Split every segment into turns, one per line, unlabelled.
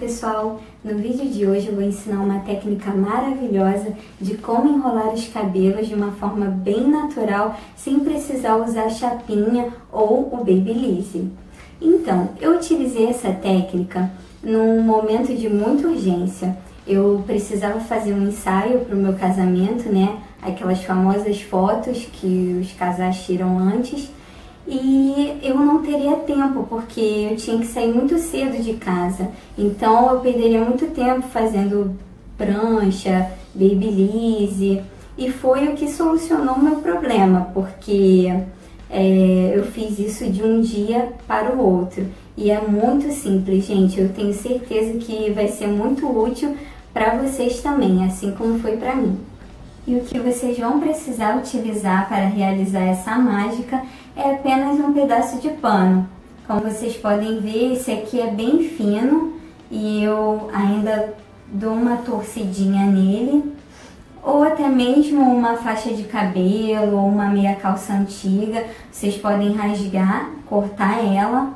pessoal, no vídeo de hoje eu vou ensinar uma técnica maravilhosa de como enrolar os cabelos de uma forma bem natural, sem precisar usar chapinha ou o Babyliss. Então, eu utilizei essa técnica num momento de muita urgência. Eu precisava fazer um ensaio para o meu casamento, né? Aquelas famosas fotos que os casais tiram antes e eu não teria tempo porque eu tinha que sair muito cedo de casa. Então eu perderia muito tempo fazendo prancha, babyliss e foi o que solucionou meu problema, porque é, eu fiz isso de um dia para o outro. E é muito simples, gente. Eu tenho certeza que vai ser muito útil para vocês também, assim como foi para mim. E o que vocês vão precisar utilizar para realizar essa mágica é apenas um pedaço de pano. Como vocês podem ver, esse aqui é bem fino e eu ainda dou uma torcidinha nele. Ou até mesmo uma faixa de cabelo ou uma meia calça antiga. Vocês podem rasgar, cortar ela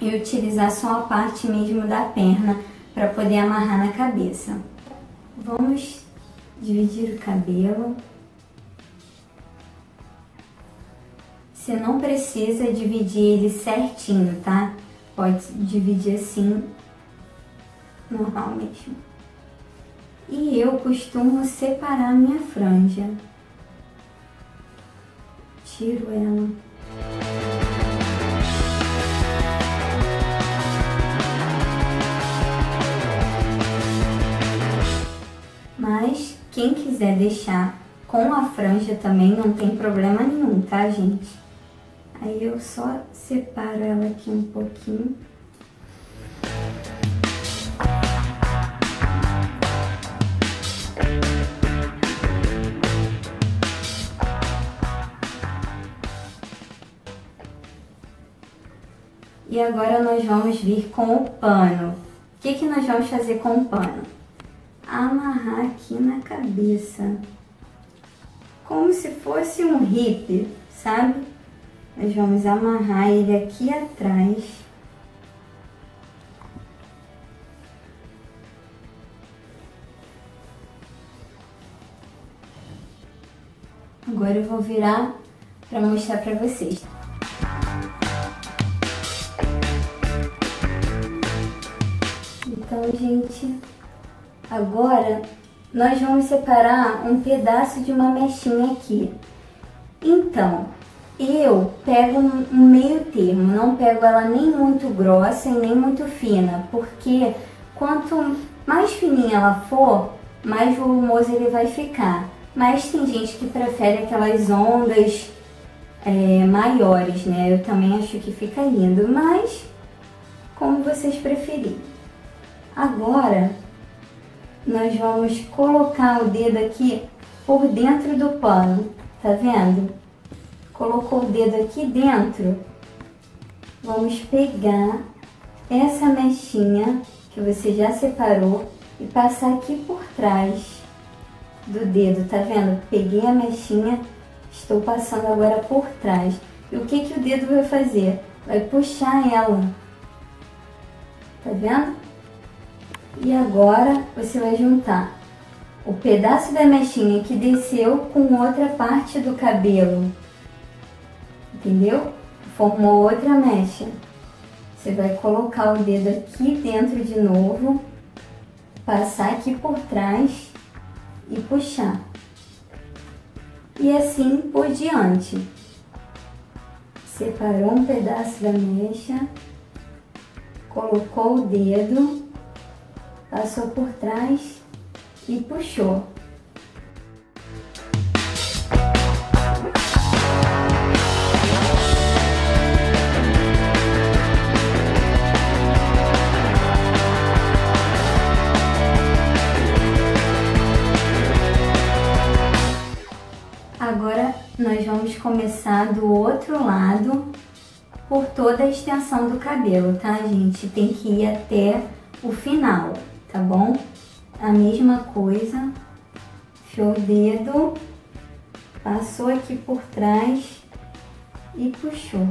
e utilizar só a parte mesmo da perna para poder amarrar na cabeça. Vamos dividir o cabelo. Você não precisa dividir ele certinho, tá? Pode dividir assim, normal mesmo. E eu costumo separar minha franja. Tiro ela. Mas quem quiser deixar com a franja também não tem problema nenhum, tá, gente? Aí eu só separo ela aqui um pouquinho. E agora nós vamos vir com o pano. O que, que nós vamos fazer com o pano? Amarrar aqui na cabeça. Como se fosse um hippie, sabe? Nós vamos amarrar ele aqui atrás. Agora eu vou virar para mostrar para vocês. Então, gente, agora nós vamos separar um pedaço de uma mechinha aqui. Então, eu pego um meio termo, não pego ela nem muito grossa e nem muito fina, porque quanto mais fininha ela for, mais volumoso ele vai ficar. Mas tem gente que prefere aquelas ondas é, maiores, né? Eu também acho que fica lindo, mas como vocês preferirem. Agora, nós vamos colocar o dedo aqui por dentro do pano, tá vendo? Colocou o dedo aqui dentro, vamos pegar essa mechinha que você já separou e passar aqui por trás do dedo, tá vendo? Peguei a mechinha, estou passando agora por trás. E o que, que o dedo vai fazer? Vai puxar ela, tá vendo? E agora você vai juntar o pedaço da mechinha que desceu com outra parte do cabelo entendeu? Formou outra mecha. Você vai colocar o dedo aqui dentro de novo, passar aqui por trás e puxar. E assim por diante. Separou um pedaço da mecha, colocou o dedo, passou por trás e puxou. Nós vamos começar do outro lado por toda a extensão do cabelo, tá, gente? Tem que ir até o final, tá bom? A mesma coisa, enfiou o dedo, passou aqui por trás e puxou.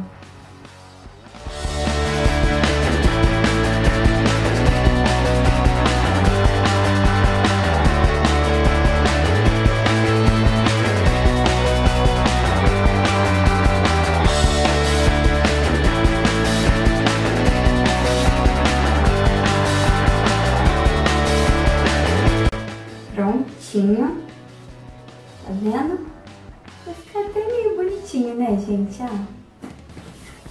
Lado. Vai ficar até meio bonitinho, né, gente? Ah.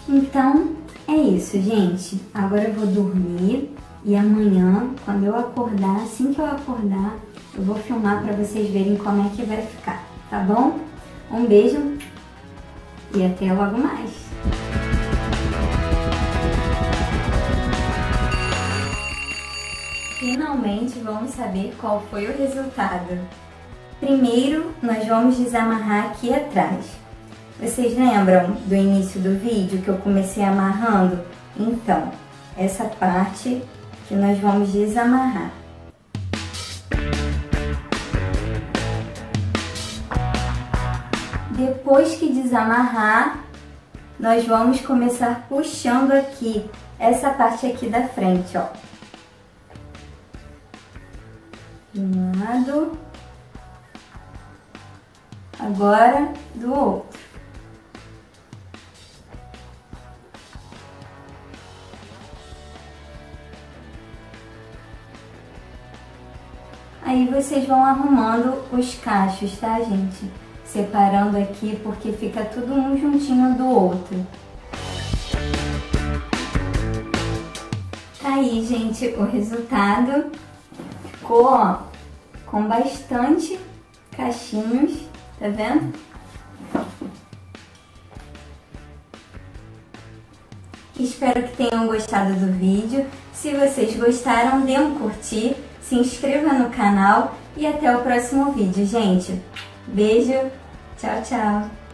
Então, é isso, gente. Agora eu vou dormir e amanhã, quando eu acordar, assim que eu acordar, eu vou filmar para vocês verem como é que vai ficar, tá bom? Um beijo e até logo mais. Finalmente vamos saber qual foi o resultado. Primeiro, nós vamos desamarrar aqui atrás. Vocês lembram do início do vídeo que eu comecei amarrando? Então, essa parte que nós vamos desamarrar. Depois que desamarrar, nós vamos começar puxando aqui, essa parte aqui da frente, ó. De um lado. Agora do outro. Aí vocês vão arrumando os cachos, tá, gente? Separando aqui porque fica tudo um juntinho do outro. Tá aí, gente, o resultado. Ficou, ó, com bastante cachinhos, tá vendo? Espero que tenham gostado do vídeo. Se vocês gostaram, dê um curtir se inscreva no canal e até o próximo vídeo, gente. Beijo, tchau, tchau!